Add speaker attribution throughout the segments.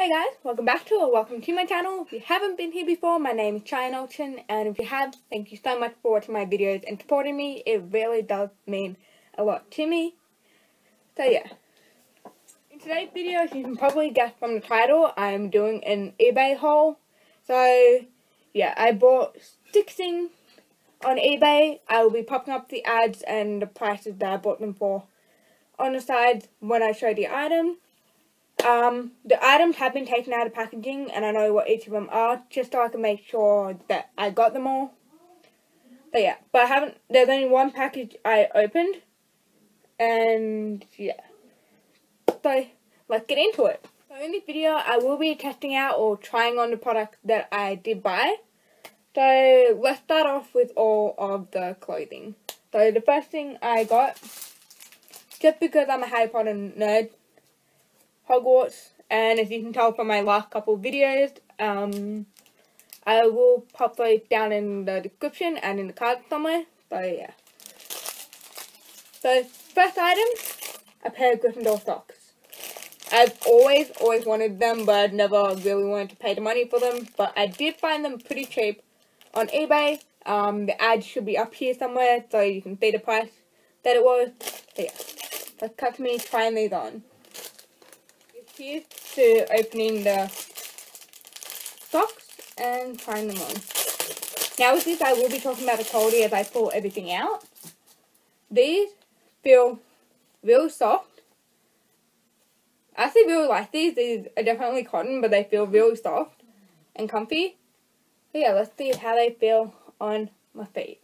Speaker 1: Hey guys, welcome back to or welcome to my channel. If you haven't been here before, my name is Cheyenne Alchin, and if you have, thank you so much for watching my videos and supporting me. It really does mean a lot to me. So yeah. In today's video, as you can probably guess from the title, I am doing an eBay haul. So yeah, I bought six things on eBay. I will be popping up the ads and the prices that I bought them for on the side when I show the item. Um, the items have been taken out of packaging and I know what each of them are just so I can make sure that I got them all. But yeah, but I haven't, there's only one package I opened and yeah. So let's get into it. So in this video I will be testing out or trying on the products that I did buy. So let's start off with all of the clothing. So the first thing I got, just because I'm a Harry Potter nerd, Hogwarts, and as you can tell from my last couple of videos, um, I will pop those down in the description and in the card somewhere, so yeah. So, first item, a pair of Gryffindor socks. I've always, always wanted them, but I'd never really wanted to pay the money for them, but I did find them pretty cheap on eBay. Um, the ad should be up here somewhere, so you can see the price that it was. So yeah, let's cut to me trying these on here to opening the socks and trying them on. Now with this I will be talking about the quality as I pull everything out. These feel real soft. I actually really like these. These are definitely cotton but they feel really soft and comfy. So yeah, let's see how they feel on my feet.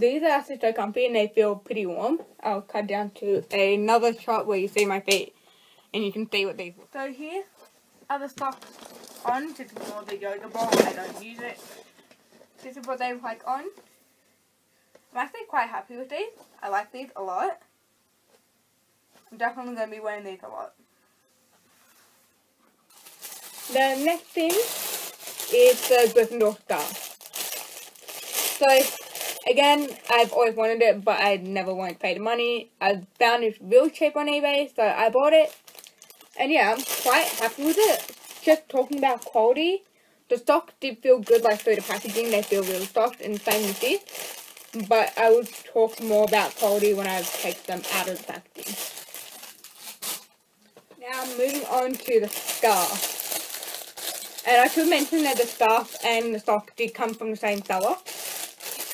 Speaker 1: These are actually so comfy and they feel pretty warm. I'll cut down to another shot where you see my feet and you can see what these look. So here are the socks on. This is more the yoga ball. I don't use it. This is what they look like on. I'm actually quite happy with these. I like these a lot. I'm definitely going to be wearing these a lot. The next thing is the Gryffindor scarf. So Again, I've always wanted it, but I never wanted to pay the money. I found it real cheap on eBay, so I bought it. And yeah, I'm quite happy with it. Just talking about quality, the stock did feel good, like through the packaging, they feel really soft, and same with this. But I will talk more about quality when I take them out of the packaging. Now, moving on to the scarf. And I should mention that the scarf and the sock did come from the same seller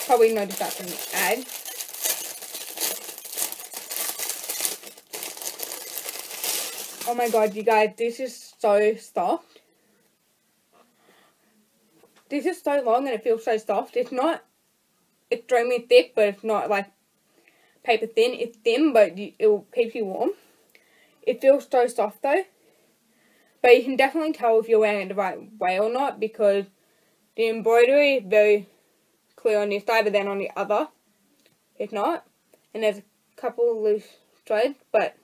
Speaker 1: probably noticed that from the ad. Oh my god, you guys, this is so soft. This is so long and it feels so soft. It's not extremely thick, but it's not like paper thin. It's thin, but it will keep you warm. It feels so soft though. But you can definitely tell if you're wearing it the right way or not because the embroidery is very on this side, but then on the other, it's not. And there's a couple loose threads, but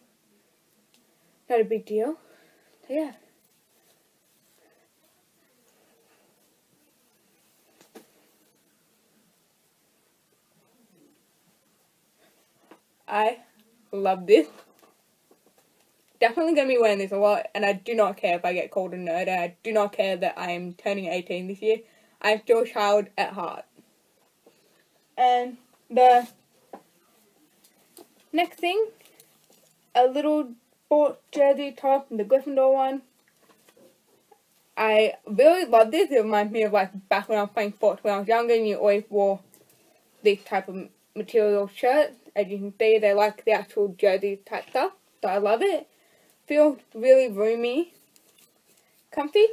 Speaker 1: not a big deal. So yeah. I love this. Definitely going to be wearing this a lot, and I do not care if I get called a nerd, and I do not care that I am turning 18 this year. I'm still a child at heart. And the next thing, a little sport jersey top, the Gryffindor one. I really love this. It reminds me of like back when I was playing sports when I was younger and you always wore this type of material shirt. As you can see, they like the actual jersey type stuff. So I love it. Feels really roomy, comfy.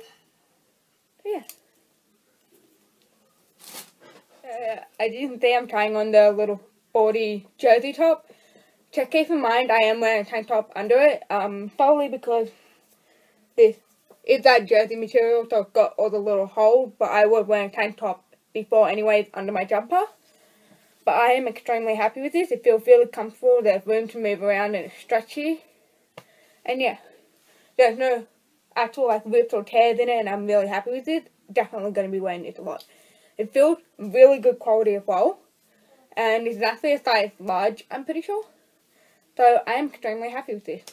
Speaker 1: So yeah. Uh, as you can see, I'm trying on the little 40 jersey top. Just keep in mind, I am wearing a tank top under it, um, probably because this is that jersey material, so it's got all the little holes, but I was wearing a tank top before anyways under my jumper. But I am extremely happy with this. It feels really comfortable, there's room to move around and it's stretchy. And yeah. there's no actual like rips or tears in it, and I'm really happy with it. Definitely going to be wearing this a lot. It feels really good quality as well, and it's actually a size large, I'm pretty sure. So I am extremely happy with this.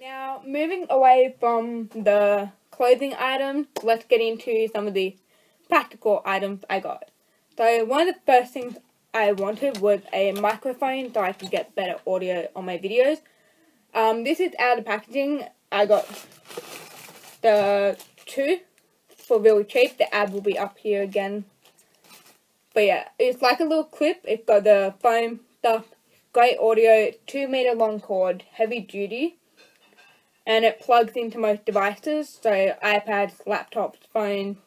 Speaker 1: Now, moving away from the clothing items, let's get into some of the practical items I got. So one of the first things I wanted was a microphone so I could get better audio on my videos. Um, this is out of packaging. I got the two for really cheap. The ad will be up here again. But yeah, it's like a little clip. It's got the foam stuff, great audio, 2 meter long cord, heavy duty. And it plugs into most devices, so iPads, laptops, phones,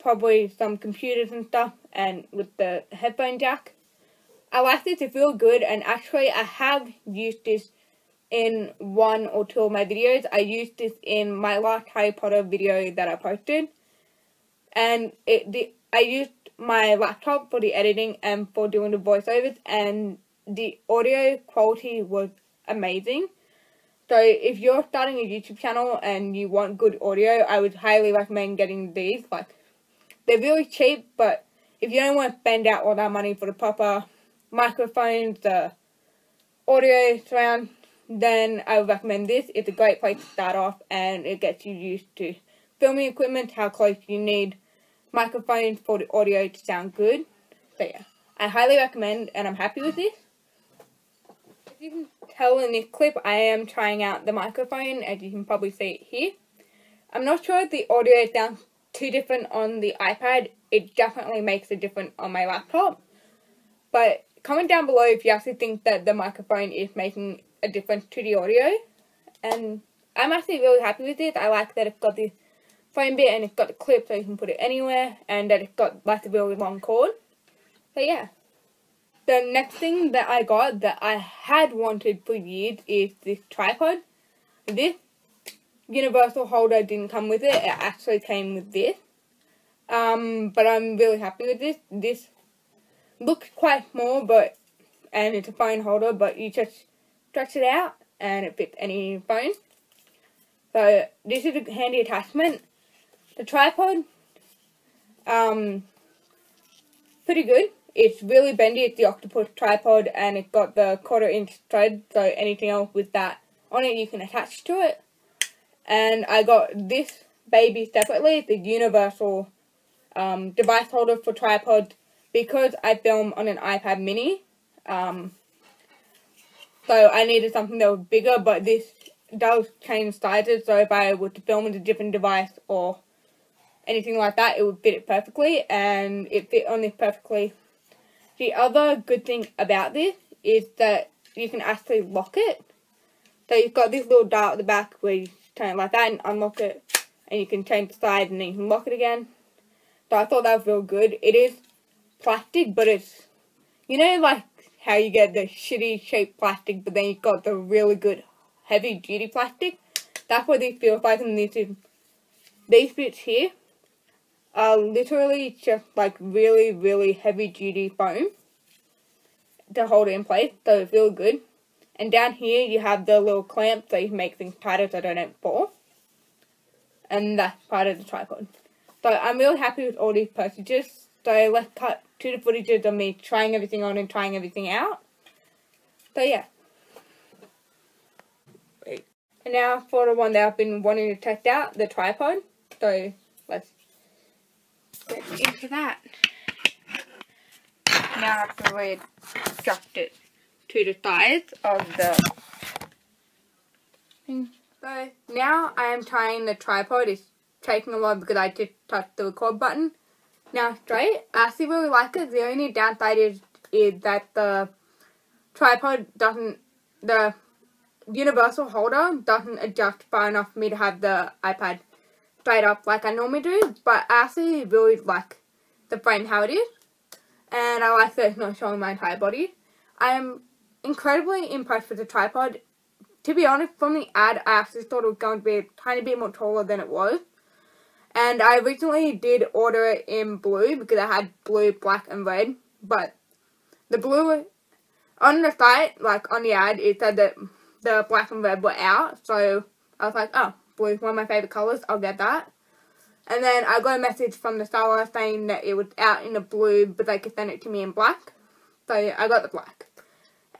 Speaker 1: probably some computers and stuff, and with the headphone jack. I like this, it feels good, and actually I have used this in one or two of my videos. I used this in my last Harry Potter video that I posted. And it the I used my laptop for the editing and for doing the voiceovers and the audio quality was amazing. So if you're starting a YouTube channel and you want good audio, I would highly recommend getting these. Like they're really cheap, but if you don't want to spend out all that money for the proper microphones, the audio surround, then I would recommend this. It's a great place to start off and it gets you used to filming equipment, how close you need microphones for the audio to sound good. So yeah, I highly recommend and I'm happy with this. As you can tell in this clip, I am trying out the microphone as you can probably see it here. I'm not sure if the audio sounds too different on the iPad. It definitely makes a difference on my laptop. But comment down below if you actually think that the microphone is making a difference to the audio. And I'm actually really happy with this. I like that it's got the phone bit and it's got the clip so you can put it anywhere and that it's got like a really long cord. So yeah. The next thing that I got that I had wanted for years is this tripod. This universal holder didn't come with it. It actually came with this. Um, but I'm really happy with this. This looks quite small, but and it's a phone holder, but you just stretch it out and it fits any phone. So this is a handy attachment. The tripod, um, pretty good. It's really bendy. It's the octopus tripod and it's got the quarter inch thread. So anything else with that on it you can attach to it and I got this baby separately, the universal um, device holder for tripod because I film on an iPad mini. Um, so I needed something that was bigger, but this does change sizes, so if I were to film with a different device or anything like that, it would fit it perfectly, and it fit on this perfectly. The other good thing about this is that you can actually lock it. So you've got this little dial at the back where you turn it like that and unlock it and you can change the side and then you can lock it again. So I thought that was real good. It is plastic but it's, you know like how you get the shitty shaped plastic but then you've got the really good heavy duty plastic. That's what these feels like and these, these bits here are literally just like really really heavy duty foam to hold it in place so it feels good. And down here you have the little clamp so you make things tighter so they don't fall. And that's part of the tripod. So I'm really happy with all these purchases. So let's cut to the footages of me trying everything on and trying everything out. So yeah. And now for the one that I've been wanting to test out, the tripod. So let's into that. Now I have to readjust it to the size of the thing. So now I am trying the tripod. It's taking a while because I just touched the record button. Now straight, I actually really like it. The only downside is, is that the tripod doesn't, the universal holder doesn't adjust far enough for me to have the iPad straight up like I normally do. But I actually really like the frame how it is. And I like that it's not showing my entire body. I am incredibly impressed with the tripod. To be honest, from the ad, I actually thought it was going to be a tiny bit more taller than it was. And I originally did order it in blue because I had blue, black, and red. But the blue, on the site, like on the ad, it said that the black and red were out. So I was like, oh, blue one of my favourite colours, I'll get that. And then I got a message from the seller saying that it was out in the blue, but they could send it to me in black. So I got the black.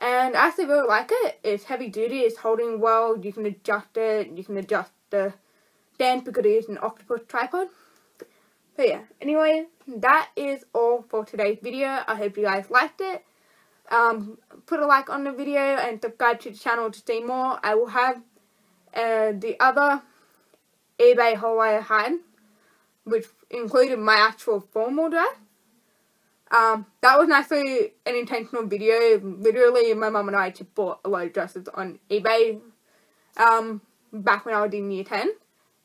Speaker 1: And I actually really like it. It's heavy duty, it's holding well, you can adjust it, you can adjust the stand because it is an octopus tripod. But yeah, anyway, that is all for today's video. I hope you guys liked it. Um, put a like on the video and subscribe to the channel to see more. I will have uh, the other eBay haul I had, which included my actual formal dress. Um, that was actually an intentional video. Literally, my mum and I just bought a lot of dresses on eBay um, back when I was in year 10.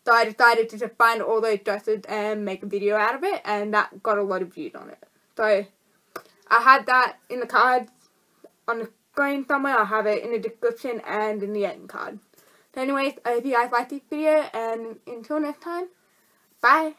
Speaker 1: So I decided to just find all those dresses and make a video out of it, and that got a lot of views on it. So I had that in the cards on the screen somewhere. I'll have it in the description and in the end card. So anyways, I hope you guys liked this video, and until next time, bye!